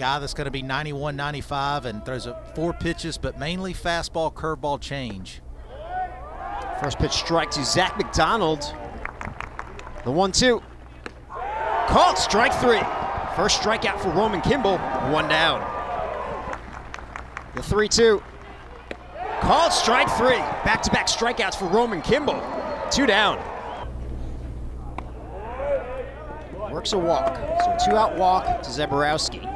guy that's going to be 91, 95 and throws a four pitches, but mainly fastball, curveball change. First pitch strike to Zach McDonald. The one two. Called strike three. First strikeout for Roman Kimball. One down. The 3 2. Called strike three. Back to back strikeouts for Roman Kimball. Two down. Works a walk. So two out walk to Zebrowski.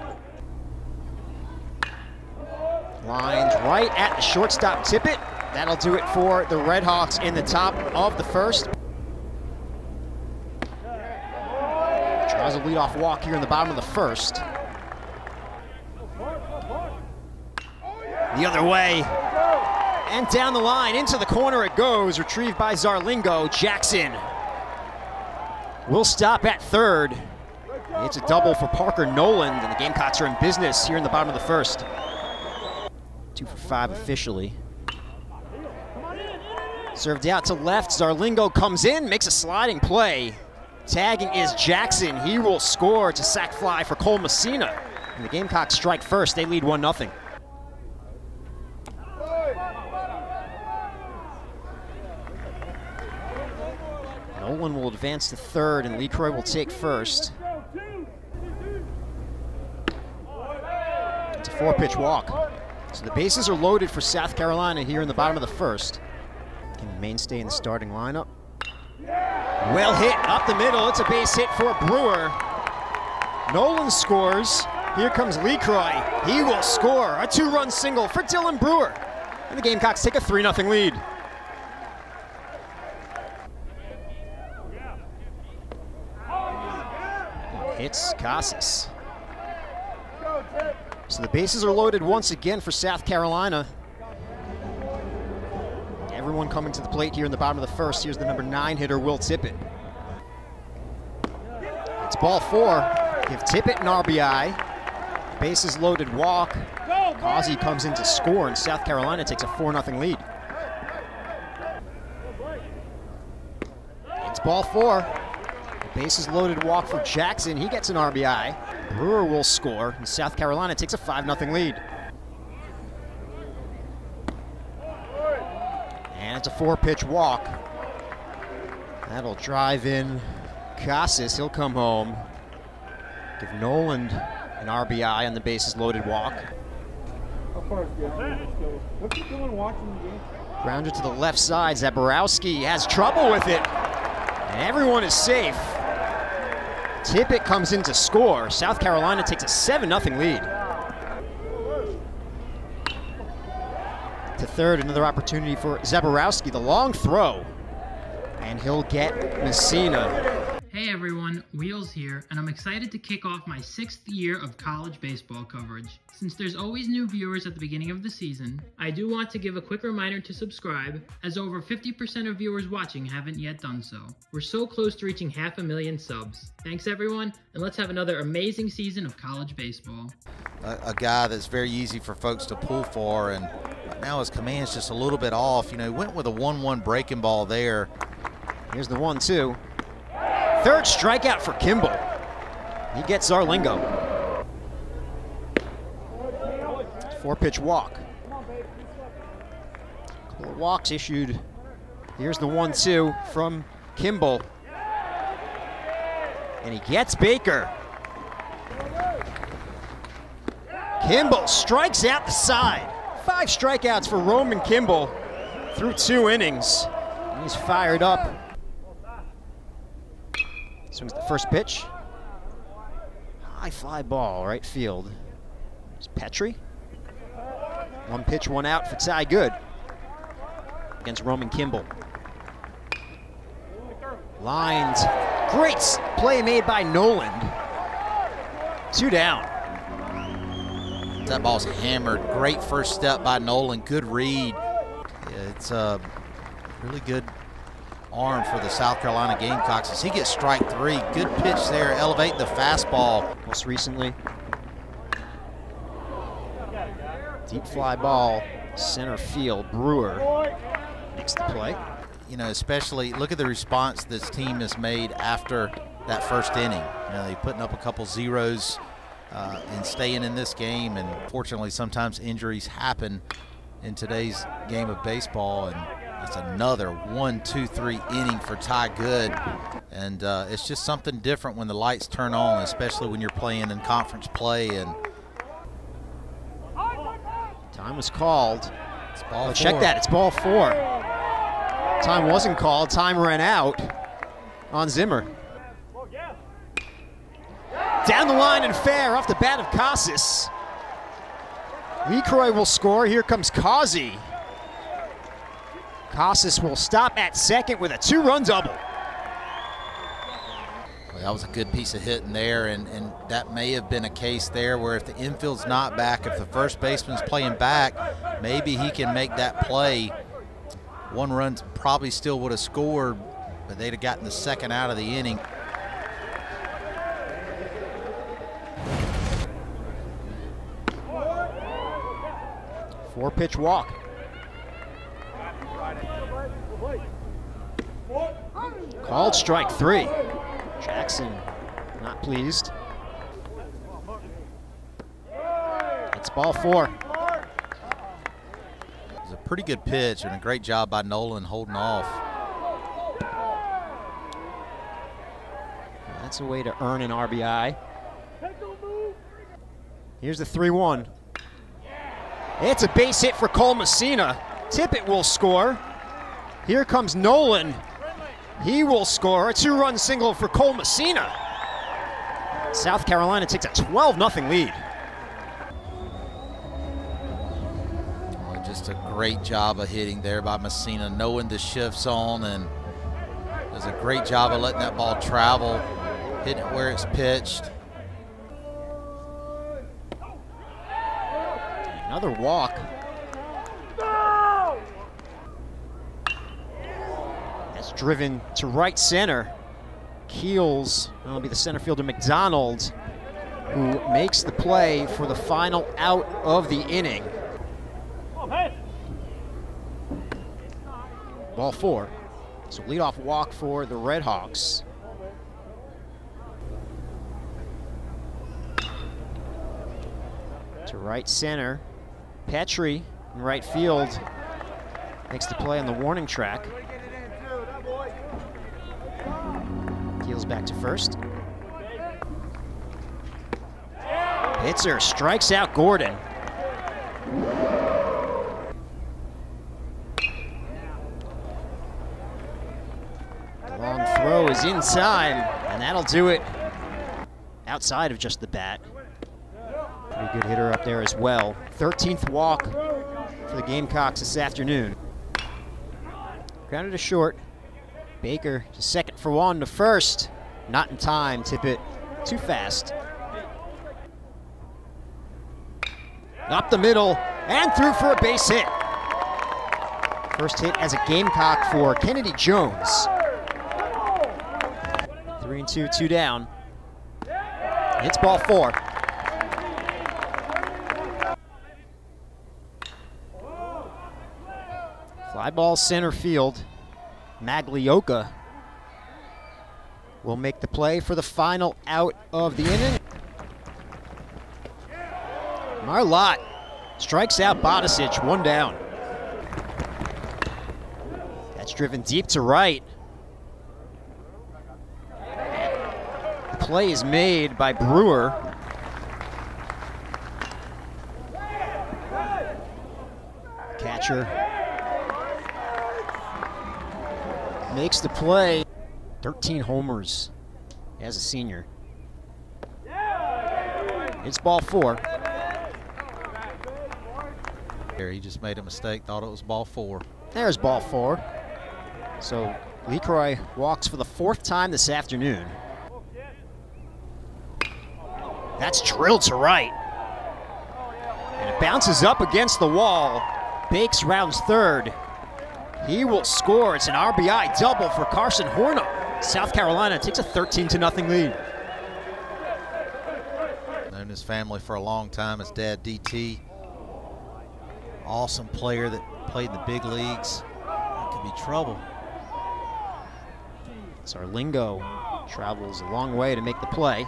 Lines right at the shortstop Tippett. That'll do it for the Redhawks in the top of the first. Tries a leadoff walk here in the bottom of the first. The other way. And down the line, into the corner it goes. Retrieved by Zarlingo. Jackson will stop at third. It's a double for Parker Noland, and the Gamecocks are in business here in the bottom of the first. Two for five officially. Served out to left. Zarlingo comes in, makes a sliding play. Tagging is Jackson. He will score to sac fly for Cole Messina. And the Gamecocks strike first. They lead 1 0. Noland will advance to third, and Lee LeCroy will take first. It's a four pitch walk. So the bases are loaded for South Carolina here in the bottom of the first. Can mainstay in the starting lineup. Well hit up the middle. It's a base hit for Brewer. Noland scores. Here comes LeCroy. He will score. A two run single for Dylan Brewer. And the Gamecocks take a 3 0 lead. Hits Casas. So the bases are loaded once again for South Carolina. Everyone coming to the plate here in the bottom of the first. Here's the number nine hitter, Will Tippett. It's ball four. Give Tippett an RBI. Bases loaded walk. Causey comes in to score, and South Carolina takes a 4 0 lead. It's ball four. Bases loaded walk for Jackson. He gets an RBI. Brewer will score, and South Carolina takes a 5 0 lead. And it's a four pitch walk. That'll drive in Casas. He'll come home. Give Noland an RBI on the bases loaded walk. Grounder to the left side. Zaborowski has trouble with it. And everyone is safe. Tippett comes in to score. South Carolina takes a 7 0 lead. To third, another opportunity for Zaborowski. The long throw. And he'll get Messina. Hey everyone, Wheels here, and I'm excited to kick off my sixth year of college baseball coverage. Since there's always new viewers at the beginning of the season, I do want to give a quick reminder to subscribe, as over 50% of viewers watching haven't yet done so. We're so close to reaching half a million subs. Thanks everyone, and let's have another amazing season of college baseball. A, a guy that's very easy for folks to pull for, and right now his command's just a little bit off. You know, he went with a 1 1 breaking ball there. Here's the 1 2. Third strikeout for Kimball. He gets Zarlingo. Four pitch walk. Couple walks issued. Here's the 1 2 from Kimball. And he gets Baker. Kimball strikes out the side. Five strikeouts for Roman Kimball through two innings. He's fired up. Swings the first pitch. High fly ball, right field. It's Petry. One pitch, one out for Ty Good against Roman Kimball. Lines. Great play made by Noland. Two down. That ball's hammered. Great first step by Noland. Good read. It's a really good arm for the South Carolina Gamecocks as he gets strike three. Good pitch there, elevate the fastball. Most recently, deep fly ball, center field. Brewer makes the play. You know, especially look at the response this team has made after that first inning. You know, they putting up a couple zeros uh, in staying in this game. And fortunately, sometimes injuries happen in today's game of baseball. And it's another one, two, three inning for Ty Good. And uh, it's just something different when the lights turn on, especially when you're playing in conference play. And Time was called. it's ball Oh, check that. It's ball four. Time wasn't called. Time ran out on Zimmer. Down the line and fair off the bat of Casas. Lecroy will score. Here comes Causey. Casas will stop at second with a two-run double. Well, that was a good piece of hitting there, and, and that may have been a case there where if the infield's not back, if the first baseman's playing back, maybe he can make that play. One run probably still would have scored, but they'd have gotten the second out of the inning. Four-pitch walk. Called strike three. Jackson not pleased. It's ball four. It was a pretty good pitch and a great job by Noland holding off. That's a way to earn an RBI. Here's the 3 1. It's a base hit for Cole Messina. Tippett will score. Here comes Noland. He will score. A two run single for Cole Messina. South Carolina takes a 12 0 lead. Well, just a great job of hitting there by Messina, knowing the shifts on, and does a great job of letting that ball travel, hitting it where it's pitched. Another walk. That's driven to right center. Keels, that'll be the center fielder McDonald, who makes the play for the final out of the inning. Ball four. So leadoff walk for the Red Hawks. To right center. Petry in right field makes the play on the warning track. Keels back to first. Hitzer strikes out Gordon. The long throw is in time, and that'll do it outside of just the bat. Pretty good hitter up there as well. 13th walk for the Gamecocks this afternoon. Grounded to short. Baker to second for one to first. Not in time. Tippett too fast. Up the middle and through for a base hit. First hit as a Gamecock for Kennedy Jones. Three and two, two down. It's ball four. Fly ball center field. Maglioka will make the play for the final out of the inning. Marlott strikes out Bodicic, one down. That's driven deep to right. The play is made by Brewer. Catcher makes the play. 13 homers as a senior. It's ball four. Here, he just made a mistake, thought it was ball four. There's ball four. So Lecroy walks for the fourth time this afternoon. That's drilled to right. And it bounces up against the wall. Bakes rounds third. He will score. It's an RBI double for Carson Horno. South Carolina takes a 13 to nothing lead. Known his family for a long time, his dad DT. Awesome player that played in the big leagues. That could be trouble. Zarlingo travels a long way to make the play.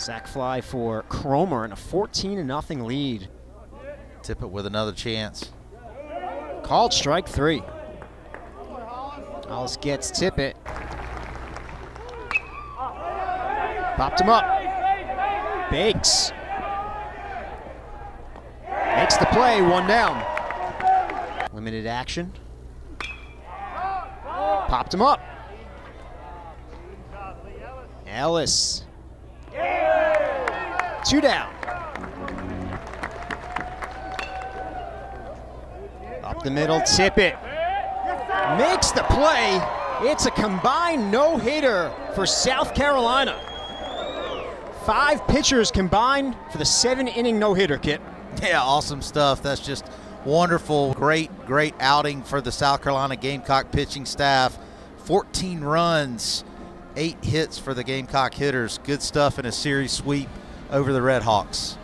Sac fly for Cromer and a 14 0 lead. Tippett with another chance. Called strike three. Hollis gets Tippett. Popped him up. Bakes. Makes the play, one down. Limited action. Popped him up. Ellis. Two down. Up the middle, Tippett. Makes the play. It's a combined no-hitter for South Carolina. Five pitchers combined for the seven-inning no-hitter, Kit. Yeah, awesome stuff. That's just wonderful. Great, great outing for the South Carolina Gamecock pitching staff. 14 runs, eight hits for the Gamecock hitters. Good stuff in a series sweep over the Red Hawks.